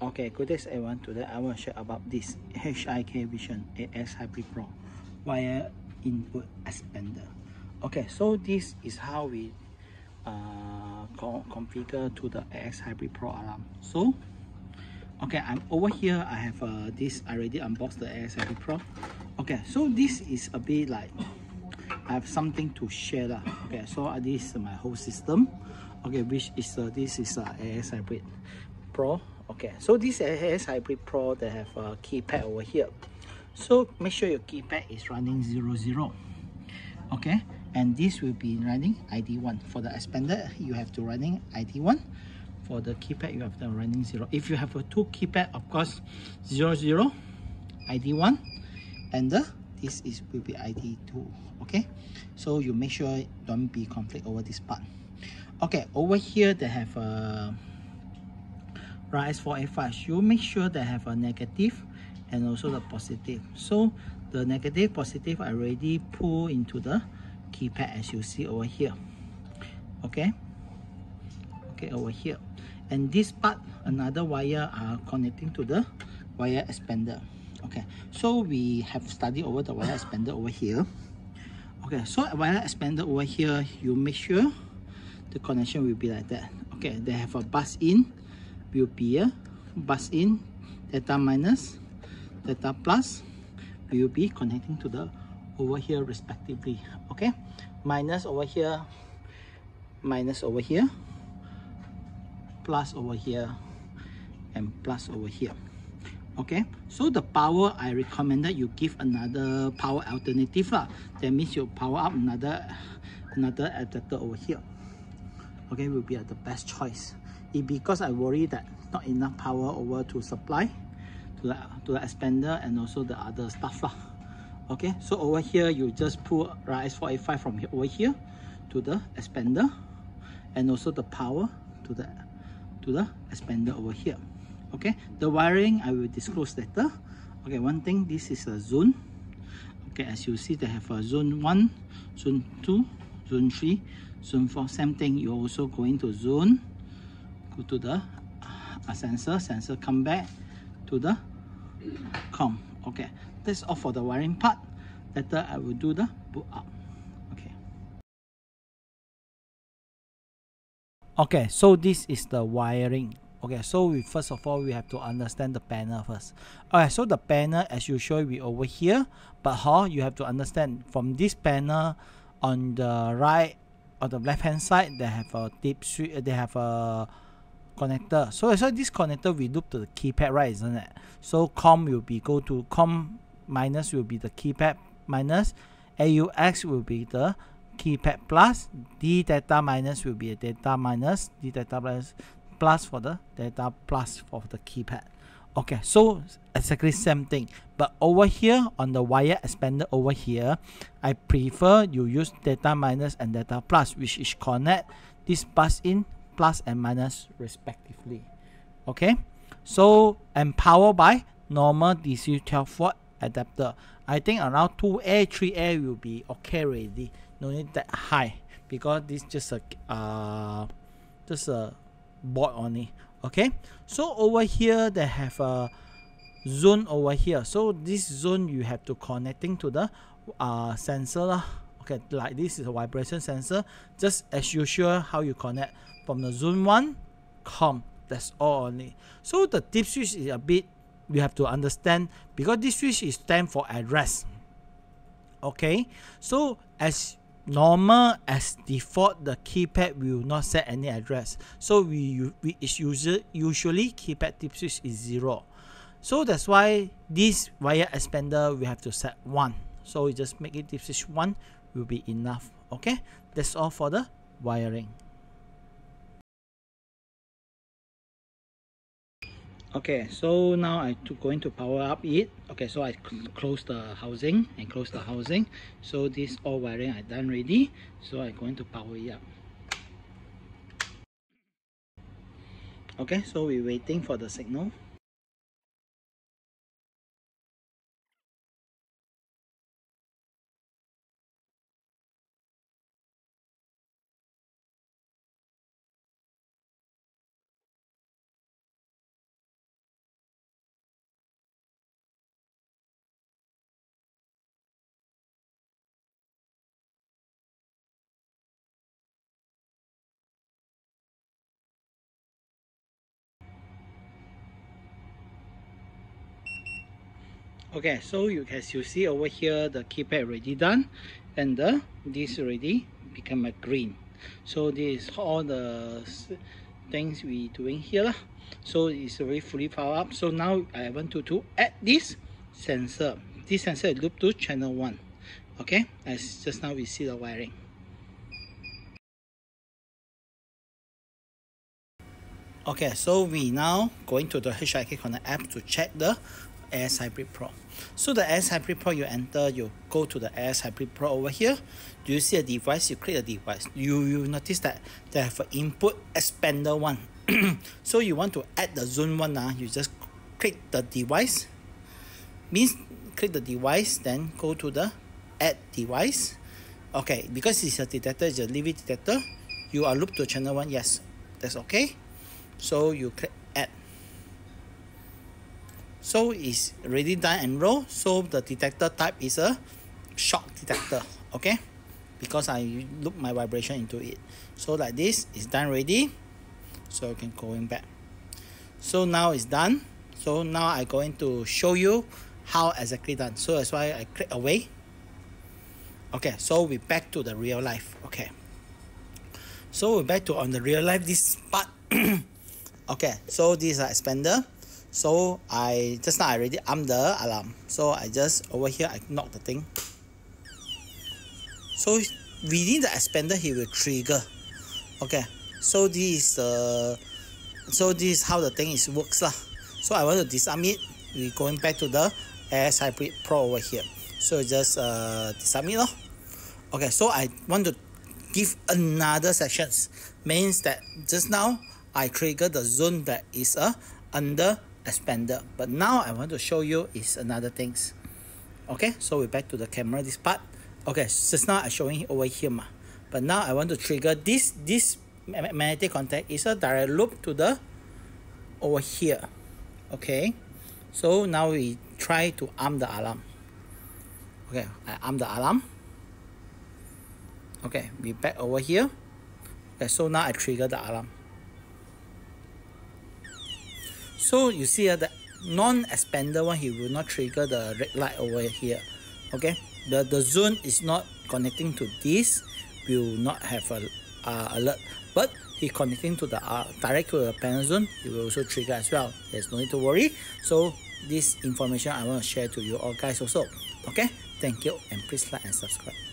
Okay, good day everyone. Today I want to share about this HIK Vision AX Hybrid Pro wire input expander. Okay, so this is how we uh, configure to the AX Hybrid Pro alarm. So, okay, I'm over here. I have uh, this. I already unboxed the AX Hybrid Pro. Okay, so this is a bit like I have something to share lah. Okay, so uh, this is my whole system. Okay, which is uh, this is uh, AX Hybrid Pro? Okay. So this AX Hybrid Pro they have a keypad over here. So make sure your keypad is running 00 zero. okay? And this will be running ID1 for the expander you have to running ID1 for the keypad you have to running 0 if you have a two keypad of course 00 ID1 and the this is will be ID2 okay? So you make sure don't be conflict over this part. Okay. Over here they have a RS485 you make sure they have a negative and also the positive. So the negative positive I already pull into the keypad as you see over here. Okay? Okay over here. And this part another wire are connecting to the wire expander. Okay so we have studied over the wire expander over here. Okay so wire expander over here you make sure the connection will be like that. Okay they have a bus in be bus in data minus data plus be connecting to the over here respectively okay? Minus over here minus over here plus over here and plus over here okay? So the power i recommended you give another power alternative lah. That means you power up another another adapter over here okay? Will be the best choice it because I worry that not enough power over to supply to the, to the expander and also the other stuff lah. Okay, so over here you just pull RS485 from here, over here to the expander and also the power to the to the expander over here. Okay, the wiring I will disclose later. Okay, one thing this is a zone. Okay, as you see they have a zone 1, zone 2, zone 3, zone 4. Same thing, you're also going to zone go to the uh, sensor sensor come back to the com. Okay that's all for the wiring part. Later i will do the boot up. Okay. Okay so this is the wiring. Okay so we first of all we have to understand the panel first. All right so the panel as usual we over here. But how you have to understand from this panel on the right or the left hand side they have a DIP switch they have a connector so so this connector we loop to the keypad right isn't it? So com will be go to com minus will be the keypad minus aux will be the keypad plus d data minus will be a data minus d data plus plus for the data plus for the keypad. Okay so exactly same thing. But over here on the wire expander over here i prefer you use data minus and data plus which is connect this bus in plus and minus respectively. Okay? So and powered by normal DC 12 volt adapter. I think around 2A 3A will be okay already. No need that high because this just a uh just a board only. Okay? So over here they have a zone over here. So this zone you have to connecting to the uh sensor lah. Okay? Like this is a vibration sensor. Just as usual how you connect from the zone 1 come. That's all only. So the DIP switch is a bit you have to understand because this switch is stand for address okay? So as normal as default the keypad will not set any address. So we, we is usually usually keypad DIP switch is zero. So that's why this wire expander we have to set one. So we just make it DIP switch one will be enough. Okay? That's all for the wiring okay so now I to going to power up it. Okay so I close the housing and close the housing. So this all wiring I done ready. So I'm going to power it up. Okay so we're waiting for the signal okay so you as you see over here the keypad already done and the this already become a green. So this is all the things we doing here so it's already fully powered up. So now i want to, to add this sensor. This sensor loop to channel 1 okay as just now we see the wiring. Okay so we now going to the HIK Connect app to check the AX Hybrid Pro. So the AX Hybrid Pro, you enter, you go to the AX Hybrid Pro over here. Do you see a device? You click the device. You you notice that they have an input expander one. so you want to add the zone one, uh, you just click the device. Means click the device, then go to the add device. Okay, because it's a detector, it's a leave detector. You are looped to channel one, yes, that's okay. So you click so it's ready done and roll. So the detector type is a shock detector okay? Because I look my vibration into it. So like this is done ready. So I can going back. So now it's done. So now I'm going to show you how exactly done. So that's why I click away. Okay so we back to the real life. Okay. So we're back to on the real life this part. Okay so this is an expander so I just now I already arm the alarm. So I just over here I knock the thing. So within the expander he will trigger. Okay. So this is the so this is how the thing is works lah. So I want to disarm it. We going back to the AX Hybrid Pro over here. So just uh, disarm it lor. okay. So I want to give another sections means that just now I trigger the zone that is uh, under expander but now I want to show you is another things. Okay so we're back to the camera this part. Okay just now I'm showing over here ma. but now I want to trigger this this magnetic contact is a direct loop to the over here. Okay so now we try to arm the alarm. Okay I arm the alarm. Okay we back over here. Okay so now I trigger the alarm so you see uh, the non-expander one he will not trigger the red light over here okay? The the zone is not connecting to this will not have a uh, alert. But he connecting to the uh, direct to the panel zone it will also trigger as well. There's no need to worry. So this information i want to share to you all guys also okay? Thank you and please like and subscribe